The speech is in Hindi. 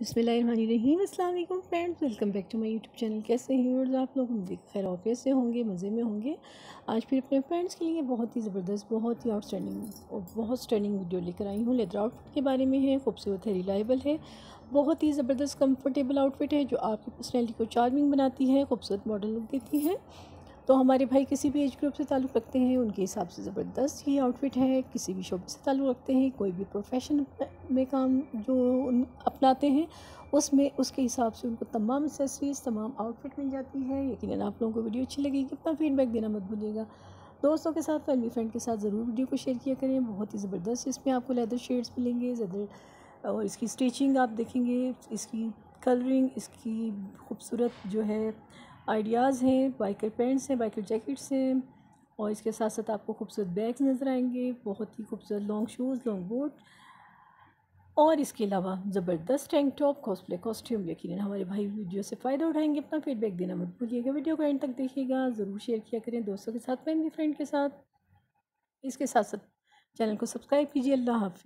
बिसमीम friends, welcome back to my YouTube channel. कैसे और आप लोग? खैर ऑफ़िस से होंगे, मज़े में होंगे। आज फिर अपने फ्रेंड्स के लिए बहुत ही ज़बरदस्त, बहुत ही आउटस्टैंडिंग और बहुत स्टैंडिंग वीडियो लेकर आई हूँ। लेदर आउटफिट के बारे में है, खूबसूरत है रिलायबल है। बहुत ही ज़बरदस्त कम्फर्टेबल आउटफिट है, जो आपकी पर्सनैलिटी को चार्मिंग बनाती है, खूबसूरत मॉडल लुक देती है। तो हमारे भाई किसी भी एज ग्रुप से ताल्लुक़ रखते हैं, उनके हिसाब से ज़बरदस्त ये आउटफिट है, किसी भी शोबे से ताल्लुक़ रखते हैं, कोई भी प्रोफेशन में काम जो उन अपनाते हैं, उसमें, उसके हिसाब से उनको तमाम एसेसरीज़ तमाम आउटफिट मिल जाती है। यकीन आप लोगों को वीडियो अच्छी लगेगी अपना फीडबैक देना मत भूलिएगा। दोस्तों के साथ फैमिली फ्रेंड के साथ ज़रूर वीडियो को शेयर किया करें, बहुत ही ज़बरदस्त इसमें आपको लेदर शेड्स मिलेंगे ज़दर और इसकी स्टिचिंग आप देखेंगे, इसकी कलरिंग इसकी खूबसूरत जो है आइडियाज़ हैं, बाइकर पैंट्स हैं, बाइकर जैकेट्स हैं और इसके साथ साथ आपको खूबसूरत बैग्स नज़र आएँगे, बहुत ही खूबसूरत लॉन्ग शूज़ लॉन्ग बूट और इसके अलावा ज़बरदस्त टैंक टॉप कॉस्प्ले कॉस्ट्यूम यकीन हमारे भाई वीडियो से फ़ायदा उठाएँगे, अपना फीडबैक देना मत भूलिएगा। वीडियो को एंड तक देखिएगा, ज़रूर शेयर किया करें दोस्तों के साथ फैमिली फ्रेंड के साथ। इसके साथ साथ चैनल को सब्सक्राइब कीजिए, अल्लाह हाफि